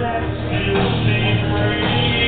that still seem real.